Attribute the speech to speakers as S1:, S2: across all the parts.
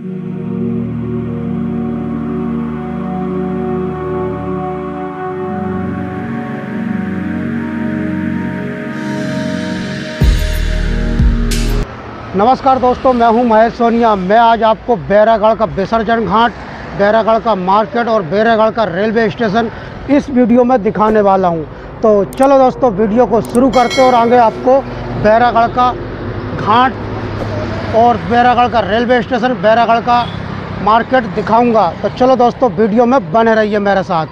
S1: नमस्कार दोस्तों, मैं हूँ महेश सोनिया। मैं आज आपको बैरागढ़ का विसर्जन घाट, बैरागढ़ का मार्केट और बैरागढ़ का रेलवे स्टेशन इस वीडियो में दिखाने वाला हूँ। तो चलो दोस्तों, वीडियो को शुरू करते और आगे आपको बैरागढ़ का घाट और बैरागढ़ का रेलवे स्टेशन बैरागढ़ का मार्केट दिखाऊँगा। तो चलो दोस्तों, वीडियो में बने रहिए मेरे साथ।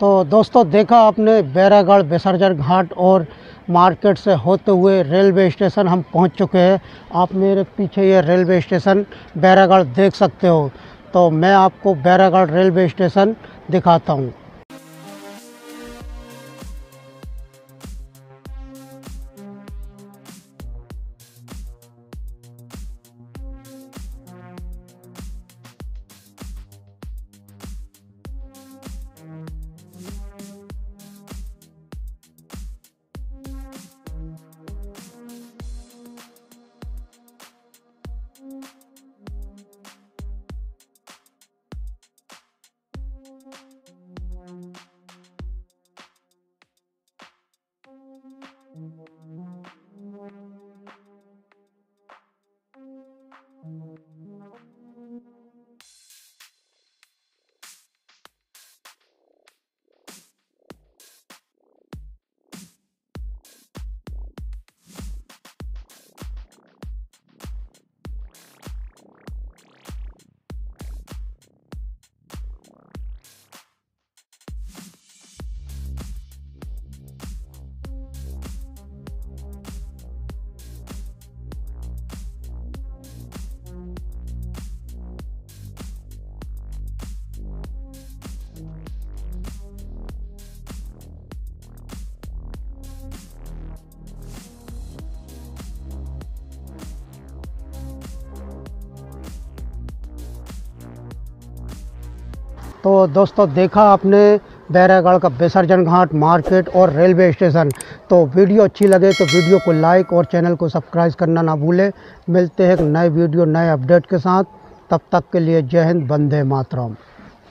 S1: तो दोस्तों, देखा आपने बैरागढ़ बेसरजर घाट और मार्केट से होते हुए रेलवे स्टेशन हम पहुँच चुके हैं। आप मेरे पीछे ये रेलवे स्टेशन बैरागढ़ देख सकते हो। तो मैं आपको बैरागढ़ रेलवे स्टेशन दिखाता हूँ। तो दोस्तों, देखा आपने बैरागढ़ का विसर्जन घाट, मार्केट और रेलवे स्टेशन। तो वीडियो अच्छी लगे तो वीडियो को लाइक और चैनल को सब्सक्राइब करना ना भूलें। मिलते हैं एक नए वीडियो, नए अपडेट के साथ। तब तक के लिए जय हिंद बंदे मातरम।